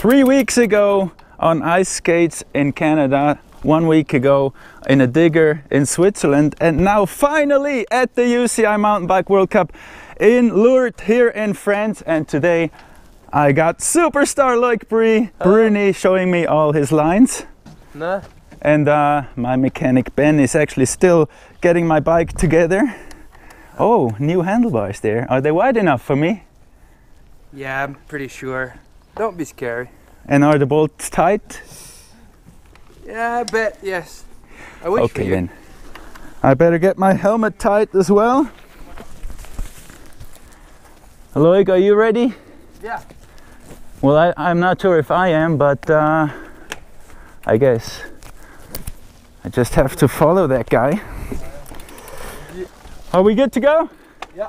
three weeks ago on ice skates in Canada, one week ago in a digger in Switzerland, and now finally at the UCI Mountain Bike World Cup in Lourdes here in France. And today I got superstar Loic Brie, Bruni showing me all his lines. No. And uh, my mechanic Ben is actually still getting my bike together. Oh, new handlebars there. Are they wide enough for me? Yeah, I'm pretty sure. Don't be scary. And are the bolts tight? Yeah, I bet, yes. I wish Okay then. I better get my helmet tight as well. Loic, are you ready? Yeah. Well, I, I'm not sure if I am, but uh, I guess I just have to follow that guy. Are we good to go? Yeah.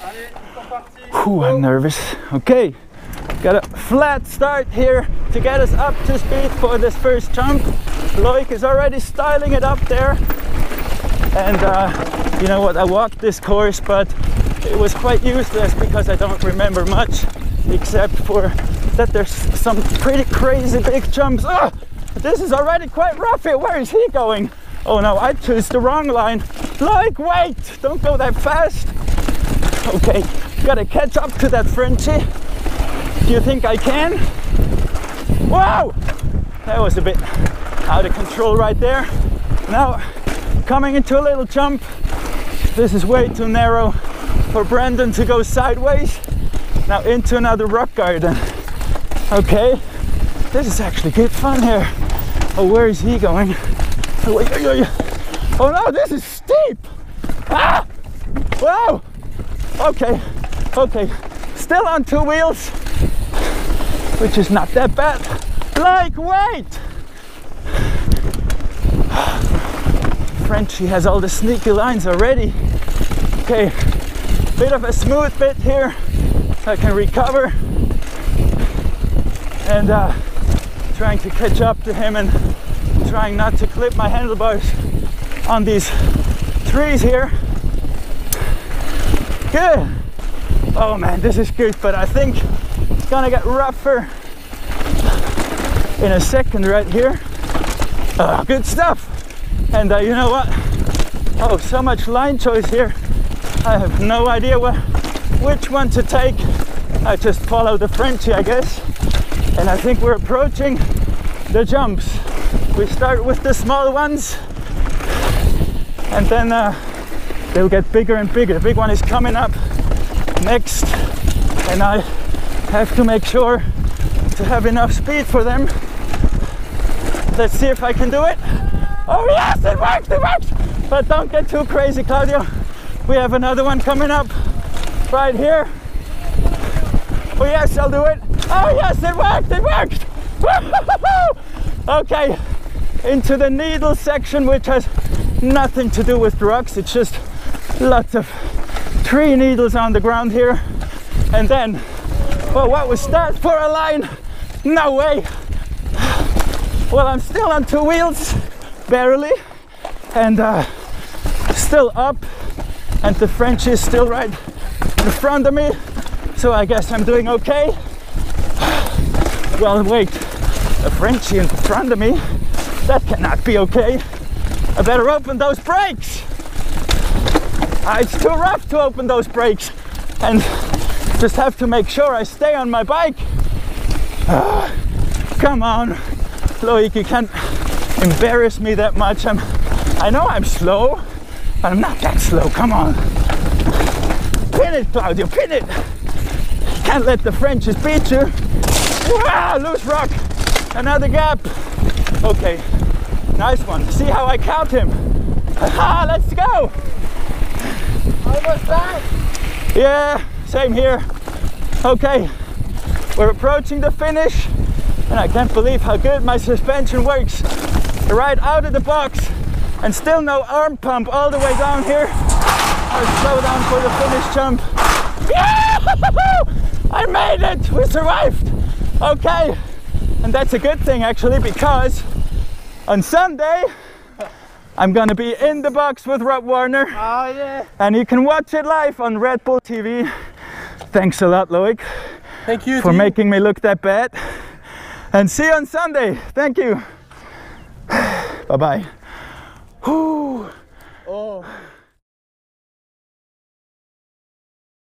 ils sont partis. Whew, I'm nervous. Okay, got a flat start here to get us up to speed for this first jump. Loic is already styling it up there. And uh, you know what, I walked this course, but it was quite useless because I don't remember much except for that there's some pretty crazy big jumps. Ah, this is already quite rough here. Where is he going? Oh no, I chose the wrong line. Loic, wait! Don't go that fast. Okay, gotta catch up to that Frenchie. Do you think I can? Wow! That was a bit out of control right there. Now, coming into a little jump. This is way too narrow for Brandon to go sideways. Now into another rock garden. Okay, this is actually good fun here. Oh, where is he going? Oh, oh no, this is steep! Ah! Wow! Okay, okay. Still on two wheels, which is not that bad. Like, wait! Frenchie has all the sneaky lines already. Okay, bit of a smooth bit here so I can recover. And uh, trying to catch up to him and trying not to clip my handlebars on these trees here. Good. Oh man, this is good, but I think gonna get rougher in a second right here. Ah, good stuff. And uh, you know what? Oh, so much line choice here. I have no idea what, which one to take. I just follow the Frenchie, I guess. And I think we're approaching the jumps. We start with the small ones, and then uh, they'll get bigger and bigger. The big one is coming up next, and I have to make sure to have enough speed for them. Let's see if I can do it. Oh yes, it worked, it worked! But don't get too crazy, Claudio. We have another one coming up right here. Oh yes, I'll do it. Oh yes, it worked, it worked! Okay, into the needle section, which has nothing to do with drugs. It's just lots of tree needles on the ground here. And then, well, what was that for a line? No way. Well, I'm still on two wheels, barely, and uh, still up, and the French is still right in front of me. So I guess I'm doing okay. Well, wait, a Frenchie in front of me? That cannot be okay. I better open those brakes. Ah, it's too rough to open those brakes, and just have to make sure I stay on my bike. Ah, come on, Loic, you can't embarrass me that much. I'm, I know I'm slow, but I'm not that slow. Come on, pin it, Claudio, pin it. Can't let the Frenches beat you. Wow, loose rock, another gap. Okay, nice one. See how I count him. Ah, let's go. Almost back. Yeah, same here. Okay, we're approaching the finish, and I can't believe how good my suspension works. Right out of the box, and still no arm pump all the way down here. I'll slow down for the finish jump. Yeah! I made it! We survived! Okay, and that's a good thing actually because on Sunday I'm gonna be in the box with Rob Warner Oh yeah. and you can watch it live on Red Bull TV. Thanks a lot, Loic, Thank you. for making me look that bad. And see you on Sunday. Thank you. Bye bye.